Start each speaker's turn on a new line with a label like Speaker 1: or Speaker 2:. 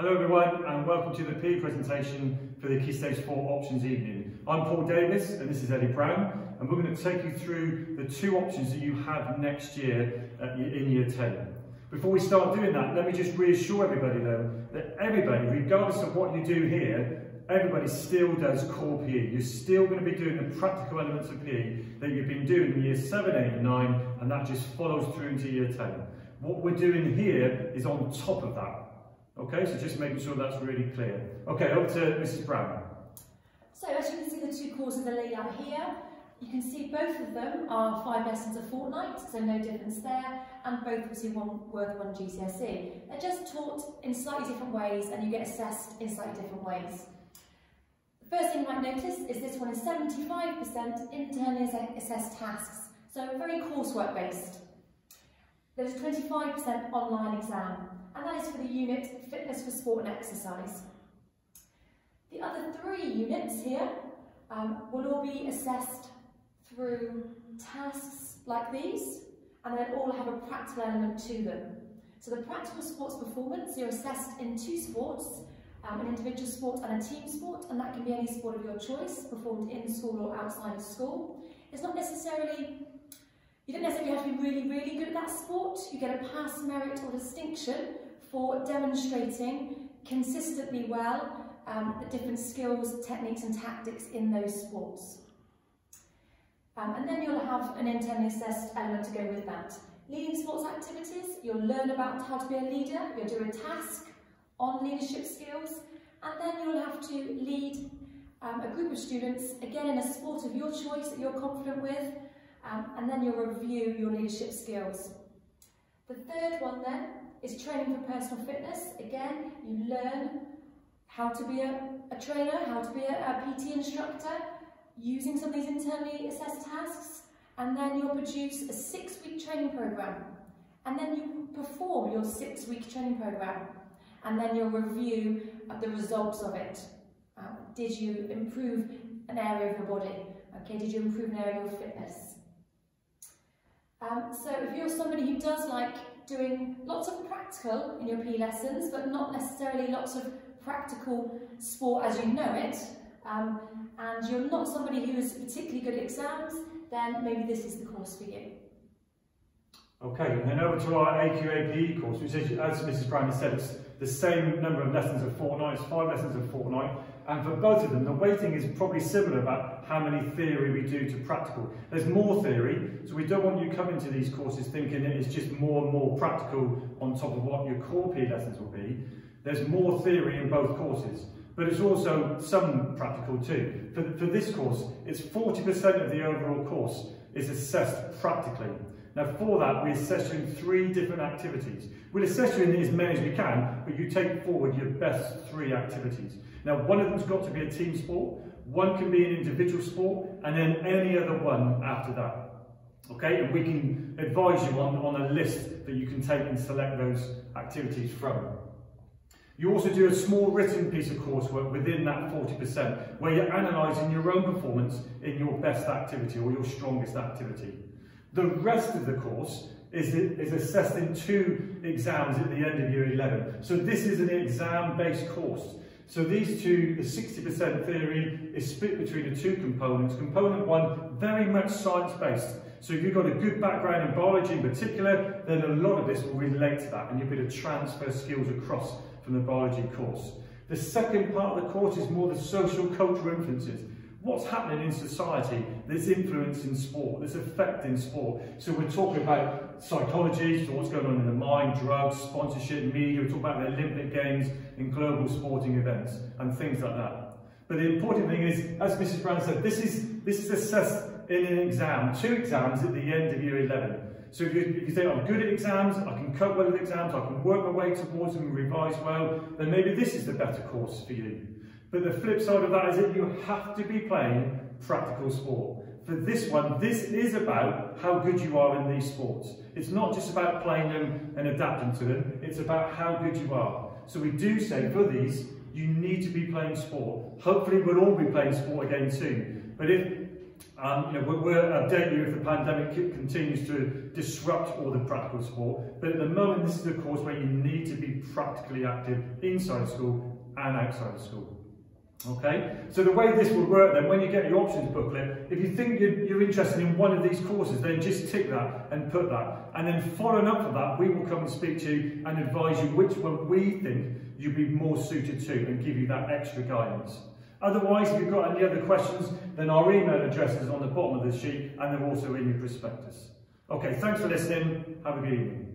Speaker 1: Hello everyone and welcome to the PE presentation for the Key Stage 4 options evening. I'm Paul Davis and this is Eddie Brown and we're going to take you through the two options that you have next year in year 10. Before we start doing that, let me just reassure everybody though that everybody, regardless of what you do here, everybody still does core PE. You're still going to be doing the practical elements of PE that you've been doing in year 7, 8 and 9 and that just follows through into year 10. What we're doing here is on top of that. Okay, so just making sure that's really clear. Okay, over to Mrs Brown.
Speaker 2: So as you can see the two courses are laid out here. You can see both of them are five lessons a fortnight, so no difference there, and both obviously one worth one GCSE. They're just taught in slightly different ways and you get assessed in slightly different ways. The first thing you might notice is this one is 75% internally assessed tasks, so very coursework based. There's a 25% online exam, and that is for the unit Fitness for Sport and Exercise. The other three units here um, will all be assessed through tasks like these, and then all have a practical element to them. So the practical sports performance, you're assessed in two sports, um, an individual sport and a team sport, and that can be any sport of your choice, performed in school or outside of school. It's not necessarily you don't necessarily have to be really, really good at that sport. You get a pass, merit or distinction for demonstrating consistently well um, the different skills, techniques and tactics in those sports. Um, and then you'll have an internally assessed element to go with that. Leading sports activities, you'll learn about how to be a leader, you'll do a task on leadership skills, and then you'll have to lead um, a group of students, again in a sport of your choice that you're confident with, um, and then you'll review your leadership skills. The third one then is training for personal fitness. Again, you learn how to be a, a trainer, how to be a, a PT instructor, using some of these internally assessed tasks, and then you'll produce a six-week training program. And then you perform your six-week training program, and then you'll review the results of it. Um, did you improve an area of your body? Okay, did you improve an area of your fitness? Um, so if you're somebody who does like doing lots of practical in your PE lessons, but not necessarily lots of practical sport as you know it, um, and you're not somebody who is particularly good at exams, then maybe this is the course for you.
Speaker 1: Okay, and then over to our AQA PE course, which is, as Mrs Brown has said, it's the same number of lessons a fortnight, it's five lessons a fortnight, and for both of them, the weighting is probably similar about how many theory we do to practical. There's more theory, so we don't want you coming to these courses thinking it is just more and more practical on top of what your core PE lessons will be. There's more theory in both courses, but it's also some practical too. For, for this course, it's 40% of the overall course is assessed practically. Now for that, we assess you in three different activities. We'll assess you in as many as we can, but you take forward your best three activities. Now one of them's got to be a team sport, one can be an individual sport, and then any other one after that. Okay, and we can advise you on, on a list that you can take and select those activities from. You also do a small written piece of coursework within that 40% where you're analysing your own performance in your best activity or your strongest activity. The rest of the course is, is assessed in two exams at the end of year 11. So this is an exam-based course. So these two, the 60% theory is split between the two components. Component one, very much science-based. So if you've got a good background in biology in particular, then a lot of this will relate to that and you'll be able to transfer skills across from the biology course. The second part of the course is more the social cultural influences what's happening in society that's influencing sport, that's affecting sport. So we're talking about psychology, so what's going on in the mind, drugs, sponsorship, media, we talk about the Olympic Games and global sporting events and things like that. But the important thing is, as Mrs Brown said, this is, this is assessed in an exam, two exams at the end of year 11. So if you, if you say, I'm good at exams, I can cope well with exams, I can work my way towards them and revise well, then maybe this is the better course for you. But the flip side of that is that you have to be playing practical sport. For this one, this is about how good you are in these sports. It's not just about playing them and adapting to them, it's about how good you are. So we do say for these, you need to be playing sport. Hopefully we'll all be playing sport again soon. But if, Um, you know, we'll, we'll update you if the pandemic continues to disrupt all the practical sport. But at the moment, this is a course where you need to be practically active inside school and outside of school. Okay, so the way this would work then, when you get your options booklet, if you think you're, you're, interested in one of these courses, then just tick that and put that. And then following up from that, we will come and speak to you and advise you which one we think you'd be more suited to and give you that extra guidance. Otherwise, if you've got any other questions, then our email address is on the bottom of the sheet and they're also in your prospectus. Okay, thanks for listening. Have a good evening.